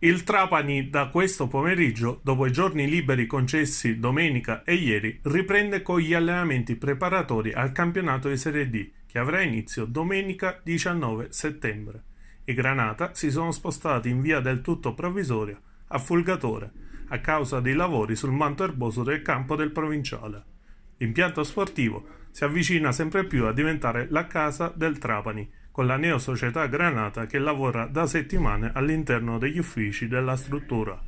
Il Trapani da questo pomeriggio, dopo i giorni liberi concessi domenica e ieri, riprende con gli allenamenti preparatori al campionato di Serie D, che avrà inizio domenica 19 settembre. I Granata si sono spostati in via del tutto provvisoria a Fulgatore, a causa dei lavori sul manto erboso del campo del provinciale. L'impianto sportivo si avvicina sempre più a diventare la casa del Trapani, con la neo società Granata che lavora da settimane all'interno degli uffici della struttura.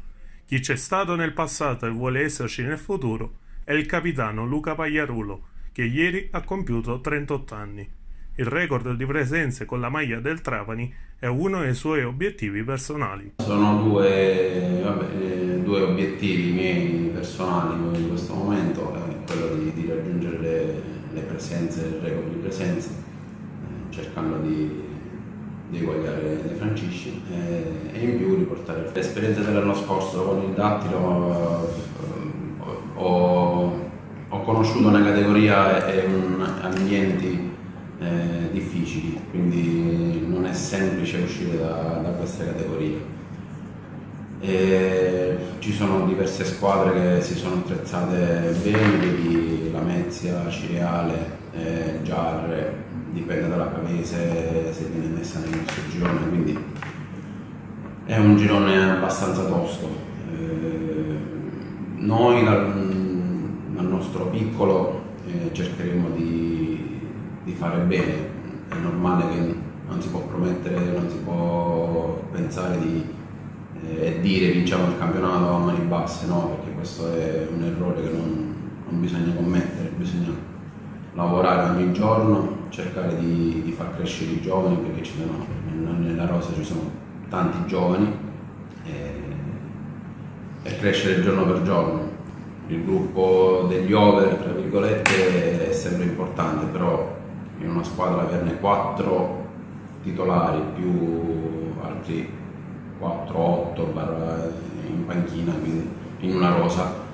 Chi c'è stato nel passato e vuole esserci nel futuro è il capitano Luca Pagliarulo, che ieri ha compiuto 38 anni. Il record di presenze con la maglia del Trapani è uno dei suoi obiettivi personali. Sono due, vabbè, due obiettivi miei personali in questo momento, quello di, di raggiungere le, le presenze, il record di presenze cercando di, di eguagliare De Francisci e, e, in più riportare l'esperienza dell'anno scorso con il dattilo eh, ho, ho, conosciuto una categoria e un, ambienti eh, difficili quindi non è semplice uscire da, da queste categorie e ci sono diverse squadre che si sono attrezzate bene, vedi Lamezia, Cireale, eh, Giarre, dipende dalla Pavese se viene messa nel nostro girone, quindi è un girone abbastanza tosto. Eh, noi dal, dal, nostro piccolo eh, cercheremo di, di, fare bene, è normale che non si può promettere, non si può pensare di eh, dire vinciamo il campionato a mani basse, no, perché questo è un errore che non, non bisogna commettere, bisogna lavorare ogni giorno, cercare di, di far crescere i giovani perché ci sono, nella rosa ci sono tanti giovani e, e crescere giorno per giorno. Il gruppo degli over, tra virgolette, è sempre importante, però in una squadra averne quattro titolari più altri 4-8 in panchina, quindi in una rosa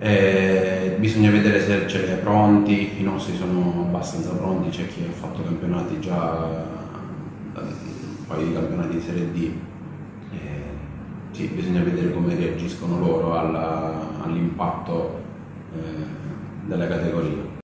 eh, bisogna vedere se ce li hai pronti, i nostri sono abbastanza pronti, c'è chi ha fatto campionati già, un paio di campionati di Serie D. Eh, sì, bisogna vedere come reagiscono loro all'impatto eh, della categoria.